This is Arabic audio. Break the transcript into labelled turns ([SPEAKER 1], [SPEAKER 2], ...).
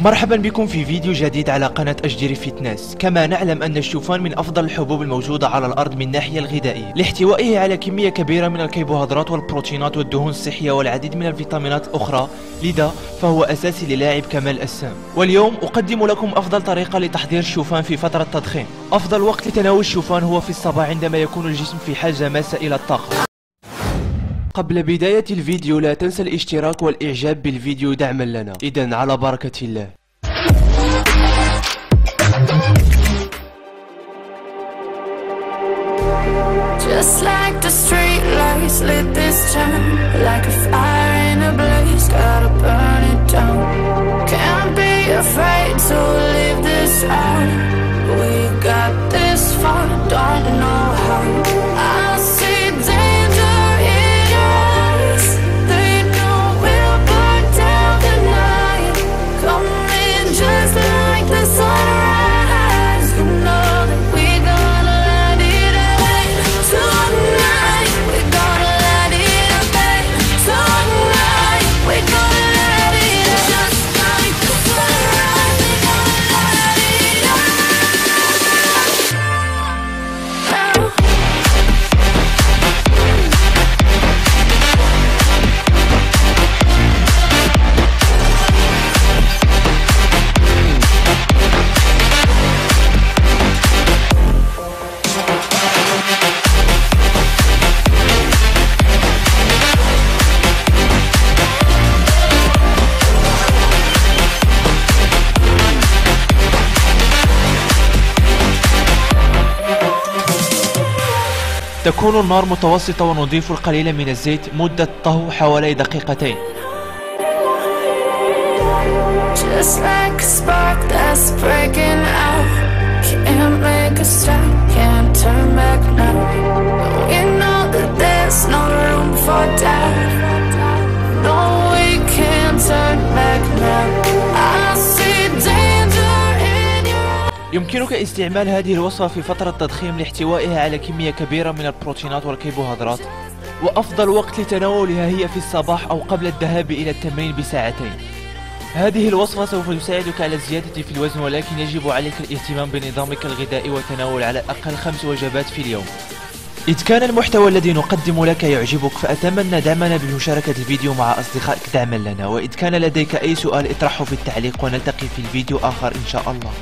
[SPEAKER 1] مرحبا بكم في فيديو جديد على قناة أشجري Fitness كما نعلم أن الشوفان من أفضل الحبوب الموجودة على الأرض من الناحية الغذائية. لاحتوائه على كمية كبيرة من الكربوهيدرات والبروتينات والدهون الصحية والعديد من الفيتامينات الأخرى لذا فهو أساسي للاعب كمال الأجسام واليوم أقدم لكم أفضل طريقة لتحضير الشوفان في فترة التضخيم. أفضل وقت لتناول الشوفان هو في الصباح عندما يكون الجسم في حاجة ماسة إلى الطاقة. قبل بداية الفيديو لا تنسى الاشتراك والإعجاب بالفيديو دعما لنا إذا على بركة الله
[SPEAKER 2] Just like the street lights lit this town Like a fire in a blaze, gotta burn it down Can't be afraid to leave this out We got this far, don't know
[SPEAKER 1] تكون النار متوسطة ونضيف القليل من الزيت مدة طهو حوالي دقيقتين. Just like a spark that's breaking out. Can't make a stop, يمكنك استعمال هذه الوصفة في فترة تضخيم لاحتوائها على كمية كبيرة من البروتينات والكربوهيدرات. وأفضل وقت لتناولها هي في الصباح أو قبل الذهاب إلى التمرين بساعتين. هذه الوصفة سوف تساعدك على الزيادة في الوزن ولكن يجب عليك الاهتمام بنظامك الغذائي وتناول على الأقل خمس وجبات في اليوم. إذا كان المحتوى الذي نقدم لك يعجبك فأتمنى دعمنا بمشاركة الفيديو مع أصدقائك دعما لنا. وإذا كان لديك أي سؤال اطرحه في التعليق ونلتقي في الفيديو آخر إن شاء الله.